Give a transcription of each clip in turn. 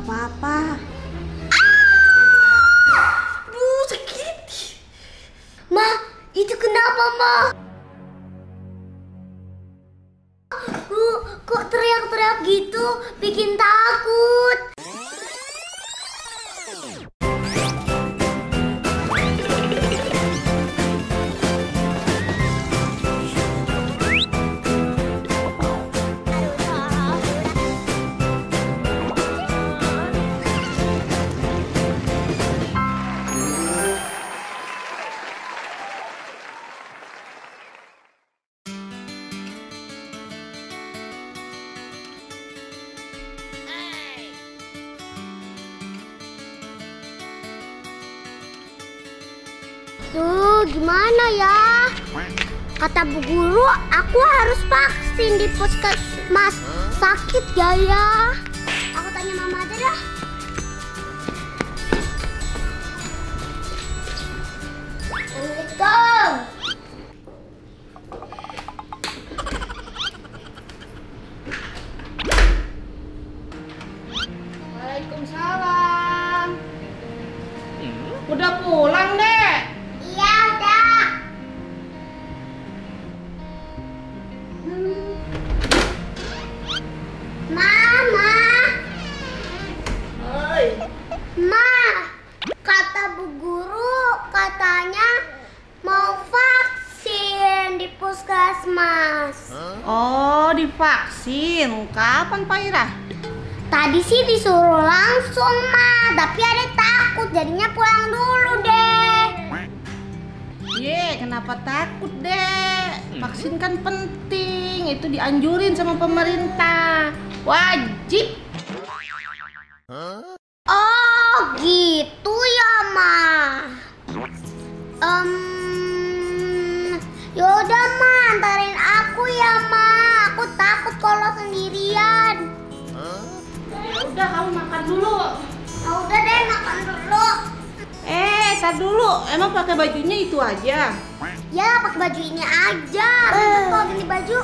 Gak apa-apa. Duh, sakit. Ma, itu kenapa, Ma? Uh, kok teriak-teriak gitu? Bikin takut. Tuh, gimana ya? Kata bu guru, aku harus vaksin di puskesmas. Sakit gak ya? Aku tanya mama aja dah. Assalamualaikum. Waalaikumsalam. Udah pulang, Dek. Puskesmas. Oh, divaksin. Kapan, Pak Ira? Tadi sih disuruh langsung, Ma, tapi ada takut jadinya pulang dulu deh. Ye, kenapa takut, Dek? Vaksin kan penting. Itu dianjurin sama pemerintah. Wajib. Oh, gitu ya, Ma. Em, yaudah, Ma, antarin aku ya, Ma. Aku takut kalau sendirian. Ya udah, kamu makan dulu. Ya udah deh, makan dulu. Eh, tar dulu. Emang pakai bajunya itu aja? Ya, pakai baju ini aja. Ribet kok ganti baju.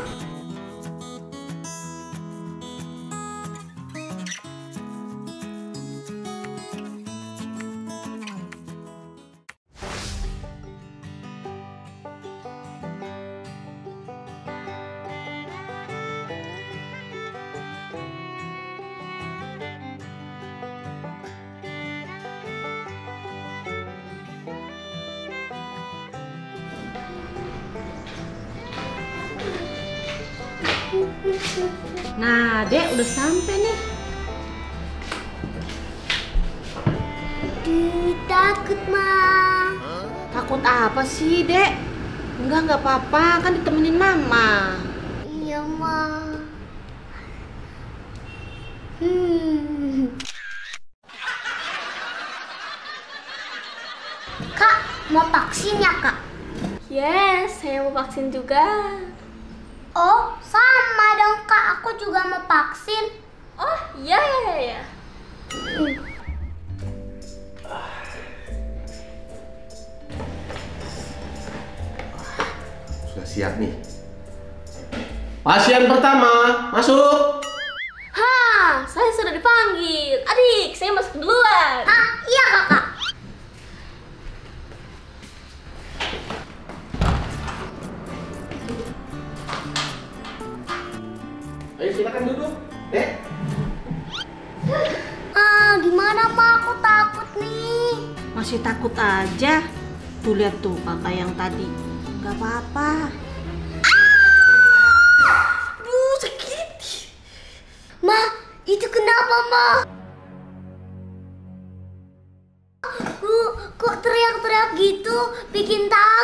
Nah, Dek udah sampai nih. Duh, takut, Ma. Takut apa sih, Dek? Enggak, enggak apa-apa. Kan ditemenin Mama. Iya, Ma. Hmm. Kak, mau vaksin ya, Kak? Yes, saya mau vaksin juga. Oh, sama dong, Kak. Aku juga mau vaksin. Oh, iya iya iya. iya. Sudah siap nih. Pasien pertama, masuk. Hah, saya sudah dipanggil. Adik, saya masuk duluan. Ah, iya, Kakak. Ayo silakan duduk. Eh, Ah, gimana, Ma? Aku takut nih. Masih takut aja. Tuh lihat tuh kakak yang tadi. Gak apa-apa. Duh, sakit. Ma, itu kenapa, Ma? Uh, kok teriak-teriak gitu? Bikin takut.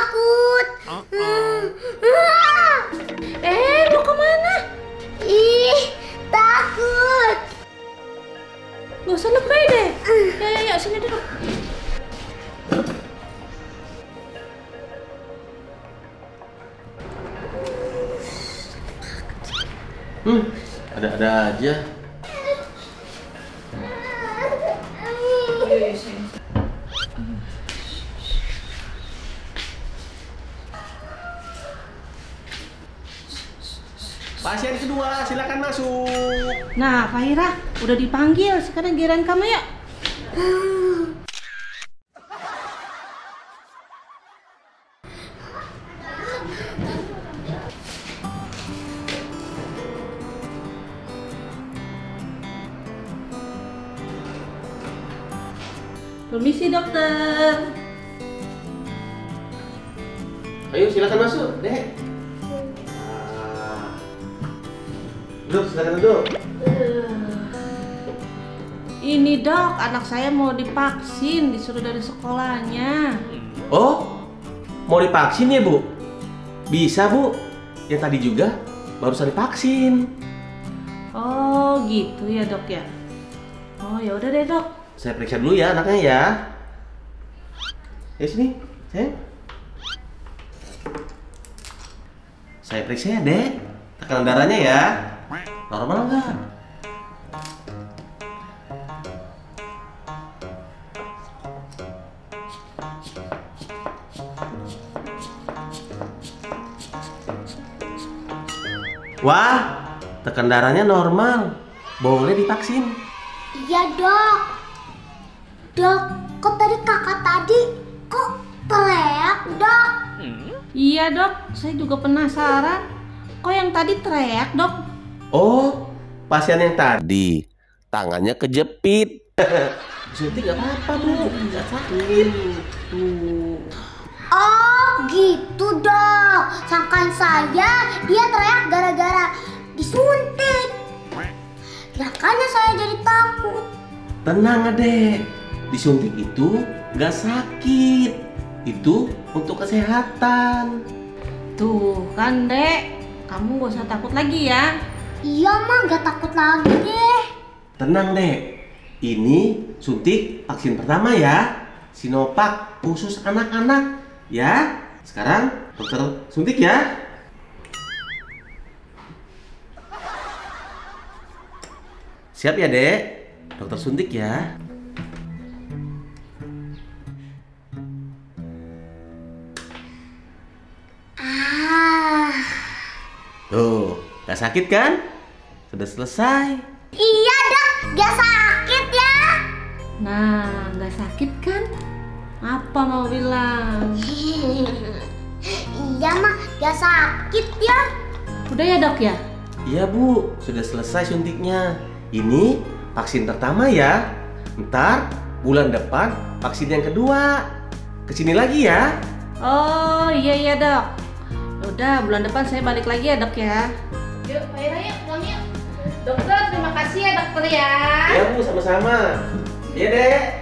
Hmm, ada-ada aja. Pasien kedua, silakan masuk. Nah, Pak Ira, Udah dipanggil, sekarang giliran kamu yuk. Permisi dokter. Ayo silakan masuk, Dek. Ah. Duduk, silakan duduk. Ini dok, anak saya mau divaksin, disuruh dari sekolahnya. Oh, mau divaksin ya, Bu? Bisa, Bu. Yang tadi juga barusan divaksin. Oh gitu ya dok ya. Oh ya udah deh dok. Saya periksa dulu ya anaknya ya. Ya sini, sayang. Saya periksa ya, Dek. Tekanan darahnya ya. Normal nggak? Wah, tekan darahnya normal. Boleh divaksin. Iya dok. Dok, kok tadi kakak tadi kok teriak dok? Iya dok, saya juga penasaran. Kok yang tadi teriak dok? Oh, pasien yang tadi tangannya kejepit. Suntik nggak apa-apa bu, nggak sakit. Tuh. Oh gitu dok. Sangkaan saya dia teriak gara-gara disuntik. Makanya saya jadi takut. Tenang adek, disuntik itu nggak sakit. Itu untuk kesehatan. Tuh kan dek, kamu gak usah takut lagi ya. Iya mah gak takut lagi deh. Tenang dek, ini suntik vaksin pertama ya. Sinovac khusus anak-anak ya. Sekarang dokter suntik ya. Siap ya dek, dokter suntik ya. Tuh, gak sakit kan? Sudah selesai. iya dok, gak sakit ya. Nah, nggak sakit kan? Apa mau bilang? iya mah gak sakit ya. Udah ya dok ya? Iya bu, sudah selesai suntiknya. Ini vaksin pertama ya. Ntar bulan depan vaksin yang kedua. Ke sini lagi ya. Oh iya iya dok. Udah bulan depan saya balik lagi ya dok ya. Yuk, Ira yuk, pulang yuk. Dokter, terima kasih ya dokter ya. Ya bu, sama-sama. Iya dek.